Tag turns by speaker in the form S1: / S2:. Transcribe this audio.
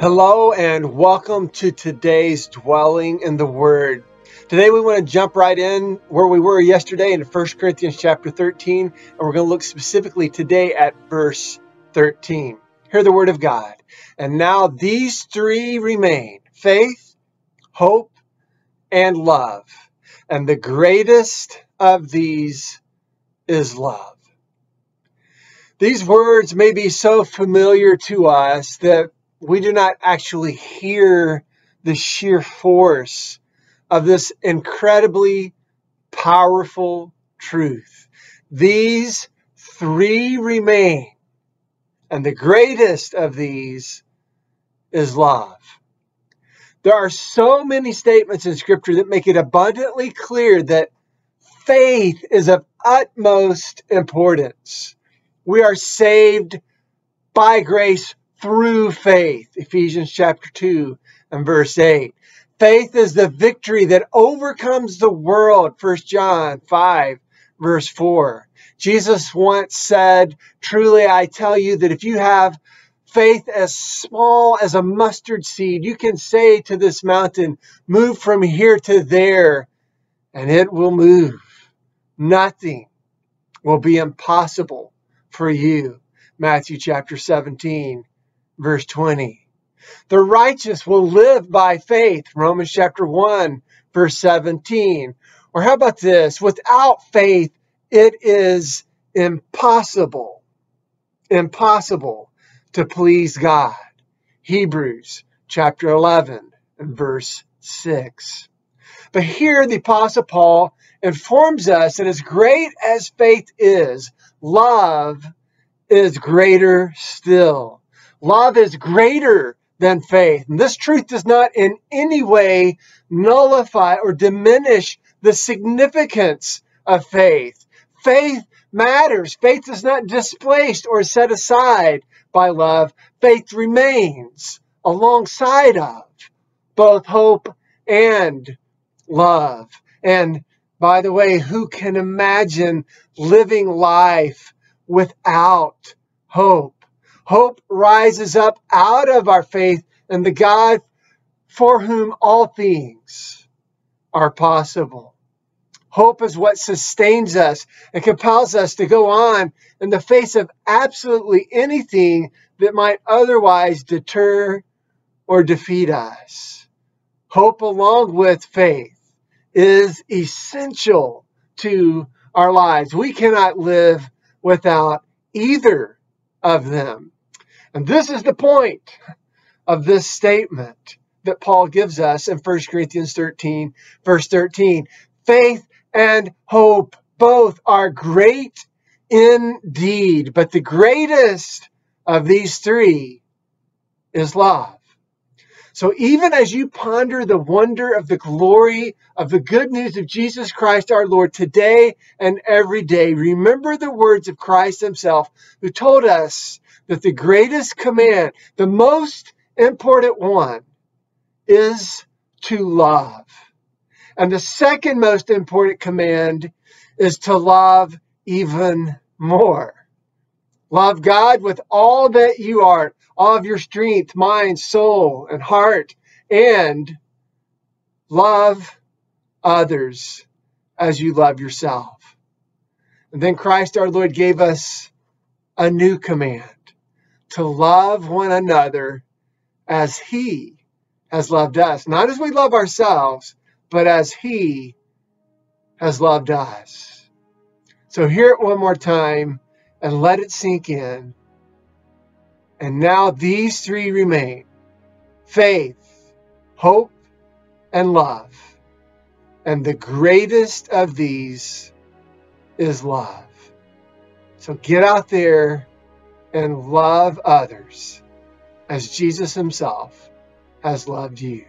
S1: Hello and welcome to today's Dwelling in the Word. Today we want to jump right in where we were yesterday in 1 Corinthians chapter 13, and we're going to look specifically today at verse 13. Hear the Word of God. And now these three remain faith, hope, and love. And the greatest of these is love. These words may be so familiar to us that we do not actually hear the sheer force of this incredibly powerful truth. These three remain, and the greatest of these is love. There are so many statements in Scripture that make it abundantly clear that faith is of utmost importance. We are saved by grace through faith. Ephesians chapter 2 and verse 8. Faith is the victory that overcomes the world. 1 John 5 verse 4. Jesus once said, Truly I tell you that if you have faith as small as a mustard seed, you can say to this mountain, Move from here to there, and it will move. Nothing will be impossible for you. Matthew chapter 17 verse 20. The righteous will live by faith, Romans chapter 1, verse 17. Or how about this? Without faith, it is impossible, impossible to please God. Hebrews chapter 11 and verse 6. But here the Apostle Paul informs us that as great as faith is, love is greater still. Love is greater than faith. And this truth does not in any way nullify or diminish the significance of faith. Faith matters. Faith is not displaced or set aside by love. Faith remains alongside of both hope and love. And by the way, who can imagine living life without hope? Hope rises up out of our faith in the God for whom all things are possible. Hope is what sustains us and compels us to go on in the face of absolutely anything that might otherwise deter or defeat us. Hope, along with faith, is essential to our lives. We cannot live without either of them. And this is the point of this statement that Paul gives us in 1 Corinthians 13, verse 13. Faith and hope both are great indeed, but the greatest of these three is love. So even as you ponder the wonder of the glory of the good news of Jesus Christ our Lord today and every day, remember the words of Christ himself who told us that the greatest command, the most important one, is to love. And the second most important command is to love even more. Love God with all that you are, all of your strength, mind, soul, and heart, and love others as you love yourself. And then Christ our Lord gave us a new command to love one another as He has loved us. Not as we love ourselves, but as He has loved us. So hear it one more time and let it sink in. And now these three remain faith, hope, and love. And the greatest of these is love. So get out there and love others as Jesus himself has loved you.